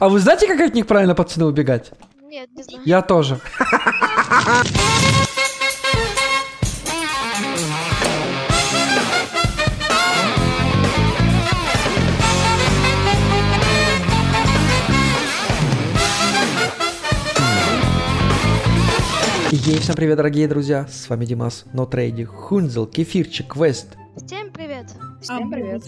А вы знаете, как от них правильно, пацаны, убегать? Нет, не знаю. Я тоже. Ей, всем привет, дорогие друзья! С вами Димас, Нотрейди, Хунзел, Кефирчик, Квест. Всем привет. Всем привет.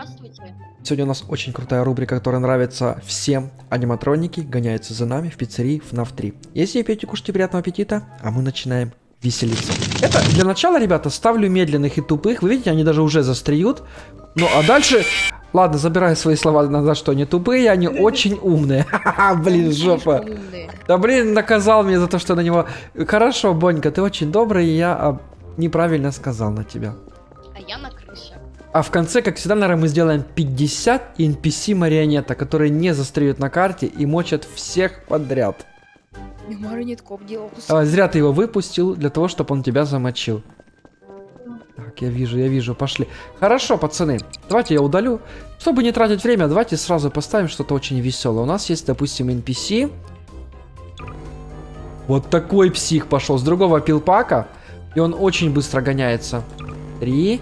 Здравствуйте. Сегодня у нас очень крутая рубрика, которая нравится всем. Аниматроники гоняются за нами в пиццерии FNAF 3. Если пьете, кушайте приятного аппетита, а мы начинаем веселиться. Это для начала, ребята, ставлю медленных и тупых. Вы видите, они даже уже застреют. Ну, а дальше... Ладно, забираю свои слова назад, что они тупые, они очень умные. Блин, жопа. Да блин, наказал меня за то, что на него... Хорошо, Бонька, ты очень добрый, и я а, неправильно сказал на тебя. А я на крыше. А в конце, как всегда, наверное, мы сделаем 50 NPC-марионета, которые не застреют на карте и мочат всех подряд. Марионетку обделал. А, зря ты его выпустил для того, чтобы он тебя замочил. Так, я вижу, я вижу, пошли. Хорошо, пацаны, давайте я удалю. Чтобы не тратить время, давайте сразу поставим что-то очень веселое. У нас есть, допустим, NPC. Вот такой псих пошел с другого пилпака. И он очень быстро гоняется. Три,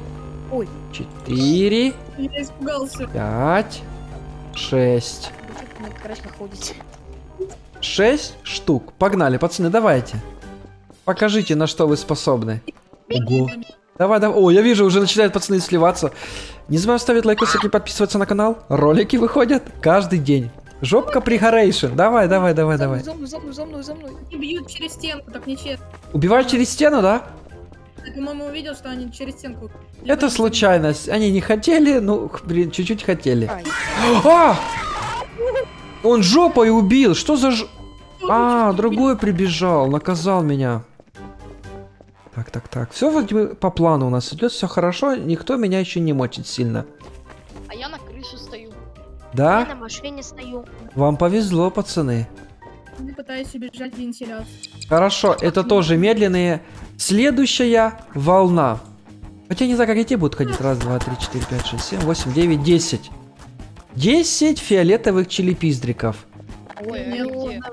Ой. четыре, Я испугался. пять, шесть. Шесть штук. Погнали, пацаны, давайте. Покажите, на что вы способны. Ого. Давай, давай. О, я вижу, уже начинают пацаны сливаться. Не забываем ставить лайкосик и подписываться на канал. Ролики выходят каждый день. Жопка пригорейшн. Давай, давай, давай, давай. За мной, за мной, за мной, за мной. Они бьют через стенку, так нечестно. Убивают через стену, да? Я, по-моему, увидел, что они через стенку. Это случайность. Они не хотели, ну, блин, чуть-чуть хотели. Ай. А! Он жопой убил. Что за ж... А, другой прибежал, наказал меня. Так, так, так. Все вроде бы по плану у нас идет, все хорошо. Никто меня еще не мочит сильно. А я на крыше стою. Я на Да? машине стою. Вам повезло, пацаны. Я пытаюсь убежать в вентиляцию. Хорошо, это тоже медленные. Следующая волна. Хотя не знаю, как эти будут ходить. Раз, два, три, четыре, пять, шесть, семь, восемь, девять, десять. Десять фиолетовых чилипиздриков. Ой, а?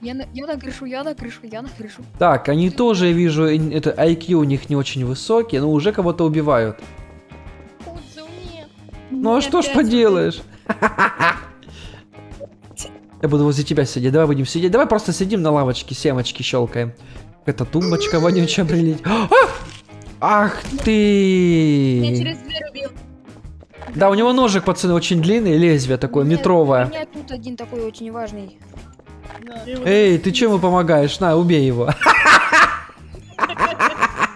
Я на, я на крышу, я на крышу, я на крышу. Так, они тоже, я вижу, это IQ у них не очень высокий, но уже кого-то убивают. Кудзу, нет. Ну а что ж поделаешь? Я буду возле тебя сидеть. Давай будем сидеть. Давай просто сидим на лавочке, семочки щелкаем. Это тумбочка вонючая прилить. А! Ах ты! через дверь убил. Да, у него ножик, пацаны, очень длинный, лезвие такое, меня- метровое. У меня тут один такой очень важный. Да. Эй, ты чем ему помогаешь? На, убей его.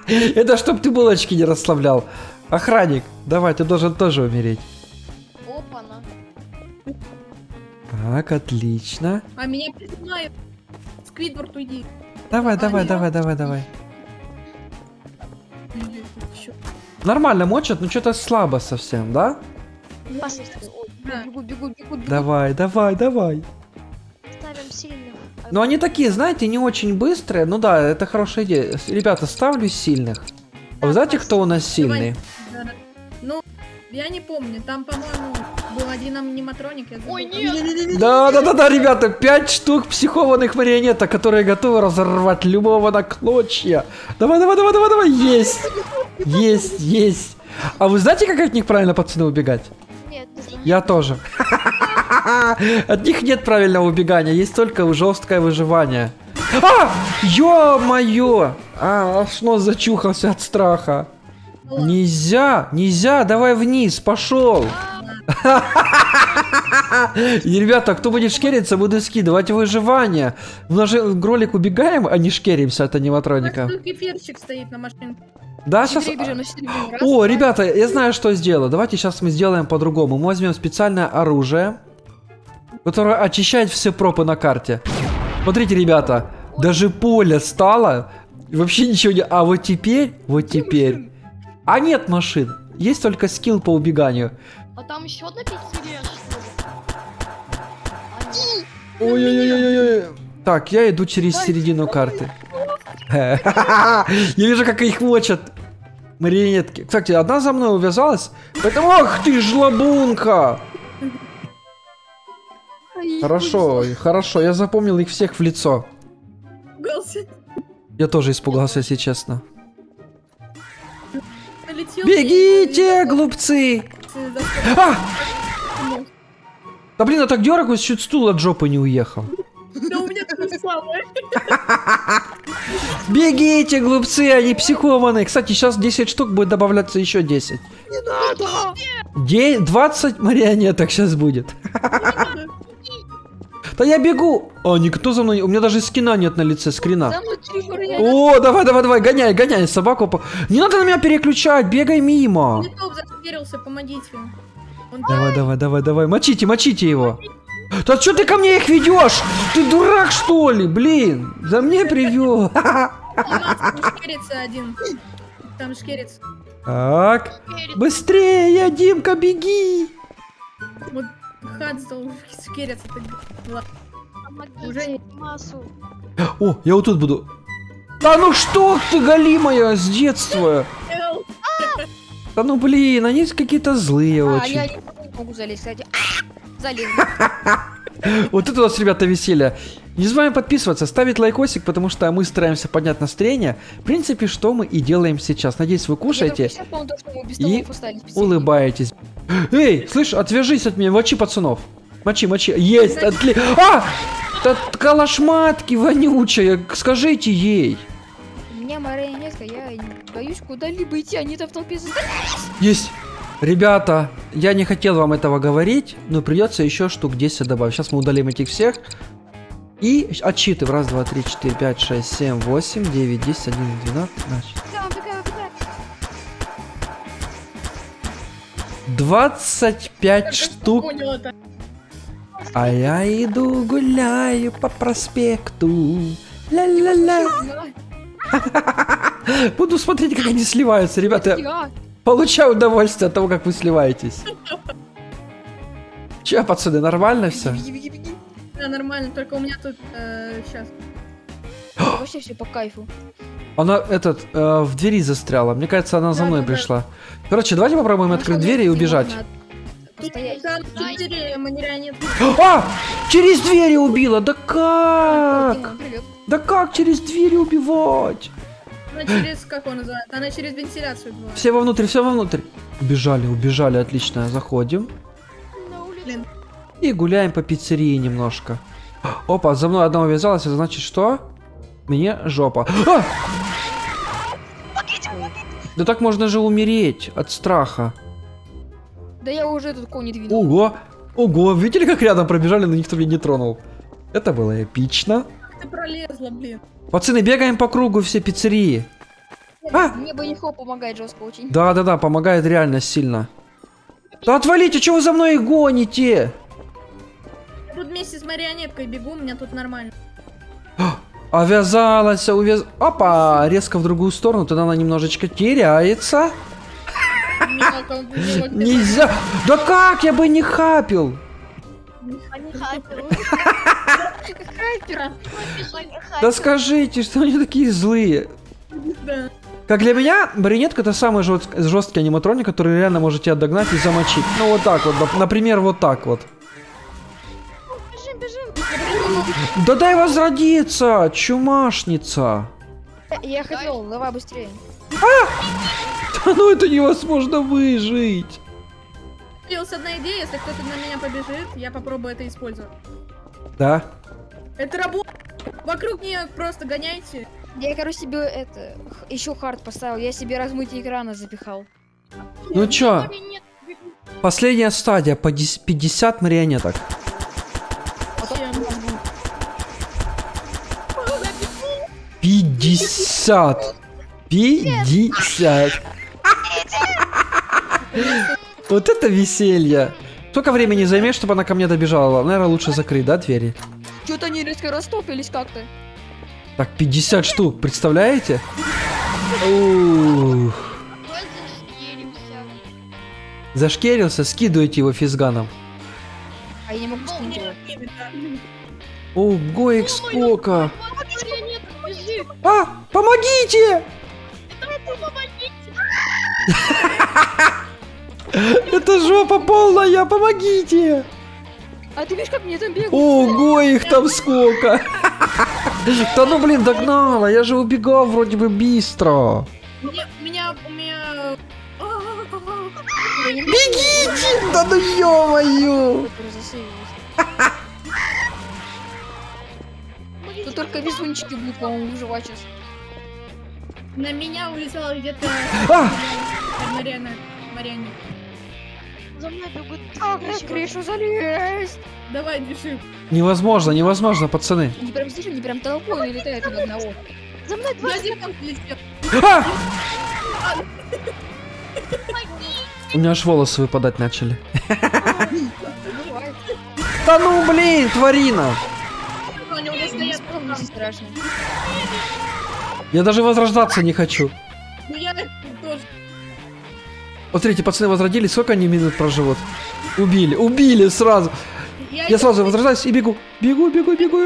Это чтоб ты булочки не расслаблял. Охранник, давай, ты должен тоже умереть. Так, отлично. А меня прижимают. Сквидвард, уйди. Давай, А, давай, нет. давай, давай, давай. Нормально мочат, но что-то слабо совсем, да? Бегу, бегу, бегу, бегу. Давай, давай, давай. Ставим сильных. Но они такие, знаете, не очень быстрые. Ну да, это хорошая идея. Ребята, ставлю сильных. А вы знаете, кто у нас сильный? Да. Ну, я не помню. Там, по-моему, был один аниматроник. я. Ой, нет. Да, да, да, да, ребята, пять штук психованных марионеток, которые готовы разорвать любого на клочья. Давай, давай, давай, давай, давай, есть, есть, есть. А вы знаете, как от них правильно, пацаны, убегать? Нет. Я тоже. От них нет правильного убегания, есть только жесткое выживание. А! Ё-моё! А, аж нос зачухался от страха. Нельзя, нельзя, давай вниз, пошел. И, ребята, кто будет шкериться, буду скидывать выживание. У нас же кролик убегаем, а не шкеримся от аниматроника. Тут кефирчик стоит на машинке. Да, сейчас... Бежим, бежим. О, ребята, я знаю, что сделаю. Давайте сейчас мы сделаем по-другому. Мы возьмем специальное оружие, которое очищает все пропы на карте. Смотрите, ребята, даже поле стало. Вообще ничего не... А вот теперь, вот теперь... А нет машин. Есть только скилл по убеганию. А там еще одна пиццерия, что ли? Ой-ой-ой-ой-ой. Так, я иду через середину карты. Я вижу, как их мочат. Марионетки. Кстати, одна за мной увязалась. Поэтому, ах ты, жлобунка! Хорошо, хорошо, я запомнил их всех в лицо. Я тоже испугался, если честно. Бегите, глупцы! А! Да блин, я так дергаюсь, чуть стул от жопы не уехал. Да у меня то же самое. Бегите, глупцы, они психованные. Кстати, сейчас 10 штук будет добавляться еще 10. Не надо! Де- 20 марионеток сейчас будет. Да я бегу! А, никто за мной... не- У меня даже скина нет на лице, скрина. О, давай, давай, давай, гоняй, гоняй, собаку. Не надо на меня переключать, бегай мимо. Помогите. Давай, давай, давай, давай, мочите, мочите его. Да что ты ко мне их ведешь? Ты дурак, что ли? Блин, за мне привел. там шкерится один. Там шкерится. Так, быстрее, Димка, беги. Вот Хадстал. Помогите Уже- массу. О, я вот тут буду. Да ну что ты, голимая, с детства? Да ну блин, они какие-то злые А, очень. я не могу залезть, кстати. Залез. Вот это у нас, ребята, веселье. Не забываем подписываться, ставить лайкосик, потому что мы стараемся поднять настроение. В принципе, что мы и делаем сейчас. Надеюсь, вы кушаете Я только сейчас понял, то, что мы без и улыбаетесь. Эй, слышь, отвяжись от меня, мочи пацанов. Мочи, мочи. Есть, отли... А! Да калашматки вонючая, скажите ей. У меня марионетка, я боюсь куда-либо идти, они там в толпе. Есть. Ребята, я не хотел вам этого говорить, но придется еще штук 10 добавить. Сейчас мы удалим этих всех. И отсчитываем. Раз, два, три, четыре, пять, шесть, семь, восемь, девять, десять, одиннадцать, двенадцать. 25 штук. А я иду гуляю по проспекту. Ля-ля-ля. Буду смотреть, как они сливаются, ребята. Получаю удовольствие от того, как вы сливаетесь. Че, пацаны, нормально все? Беги, беги, беги. Да, нормально, только у меня тут сейчас. Вообще все по кайфу. Она этот э, в двери застряла. Мне кажется, она за Да, мной да, да. пришла. Короче, давайте попробуем открыть двери и убежать. Да. А! Через двери убила! Да как? Да как через двери убивать? Она через, как он называется? Она через вентиляцию бывает. Все вовнутрь, все вовнутрь. Убежали, убежали, отлично. Заходим. И гуляем по пиццерии немножко. Опа, за мной одна увязалась, это значит что? Мне жопа. А! Да так можно же умереть от страха. Да я уже этот конь не двинул. Ого! Ого, видели, как рядом пробежали, но никто меня не тронул. Это было эпично. как ты пролезла, блин. Пацаны, бегаем по кругу все пиццерии. А! Мне бы нихо помогает жестко очень. Да-да-да, помогает реально сильно. Да отвалите, что вы за мной гоните? Я тут вместе с марионеткой бегу, у меня тут нормально. А вязалась, увяз... Опа, резко в другую сторону, тогда она немножечко теряется. Нельзя. Да как я бы не хапил? Да скажите, что они такие злые. Как для меня, марионетка это самый жест- жесткий аниматроник, который реально может тебя догнать и замочить. Ну вот так вот, нап- например, вот так вот. Да дай возродиться, чумашница. Я хотел, давай быстрее. Да ну это невозможно выжить. Появилась одна идея, если кто-то на меня побежит, я попробую это использовать. Да. Это работает. Вокруг нее просто гоняйте. Я, короче, себе это еще хард поставил. Я себе размытие экрана запихал. Ну чё, последняя стадия, по дес- 50 марионеток. 50. 50. Вот это веселье. Сколько времени займет, чтобы она ко мне добежала? Наверное, лучше закрыть, да, двери? Что-то они резко растопились как-то. Так, 50 штук, представляете? Ух. Зашкерился, скидывайте его физганом. А я не могу скинуть. Ого, их сколько. А, помогите! Это жопа полная, помогите! А ты видишь, как мне там бегают? Ого, их там сколько! Да ну блин, догнала, я же убегал вроде бы быстро. У меня, у меня... Бегите! Да ну ё-моё! Только везунчики будут, по-моему, выживать сейчас. На меня улетела где-то А! Марьяна. Марьяне. За мной бегут. Как на крышу залезть? Давай, бежим. Невозможно, невозможно, пацаны. Они прям, слышишь, они прям толпой летают на одного. За мной два. А! У меня аж волосы выпадать начали. Да ну блин, тварина! Страшно. Я даже возрождаться не хочу. Ну я тоже. Вот смотрите, пацаны возродились, сколько они минут проживут? Убили, убили сразу. Я, Я сразу возрождаюсь и бегу. Бегу, бегу, бегу.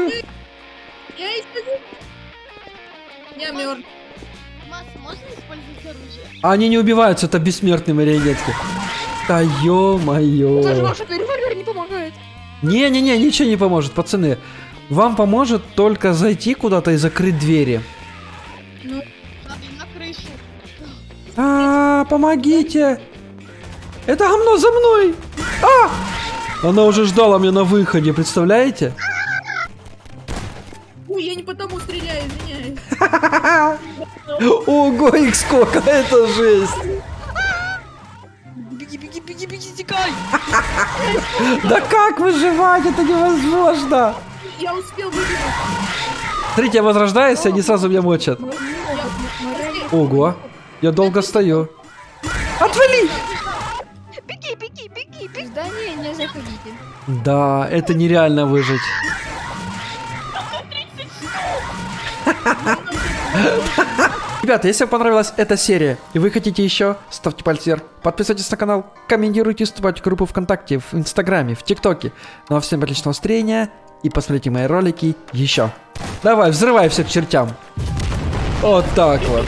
Я. Я мертв. Макс, можно использовать оружие? А они не убиваются, это бессмертные марионетки. Да Даже ё-моё. ваш револьвер не помогает. Не-не-не, ничего не поможет, пацаны. Вам поможет только зайти куда-то и закрыть двери. Надо на крышу. А, помогите! Это говно за мной! А! Она уже ждала меня на выходе, представляете? Ой, я не потому стреляю, извиняюсь. Ого, их сколько, это жесть! Беги, беги, беги, беги, текай. Да как выживать? Это невозможно! Я успел выбежать. Смотрите, я возрождаюсь, и они сразу меня мочат. Ого, я долго стою. Отвали! Беги, беги, беги, беги. Здание не заходите. Да, это нереально выжить. Ребята, если вам понравилась эта серия и вы хотите еще, ставьте пальцы вверх, подписывайтесь на канал, комментируйте, вступайте в группу ВКонтакте, в Инстаграме, в ТикТоке. Ну а всем отличного настроения и посмотрите мои ролики еще. Давай, взрывай всех чертям. Вот так вот.